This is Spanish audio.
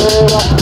You.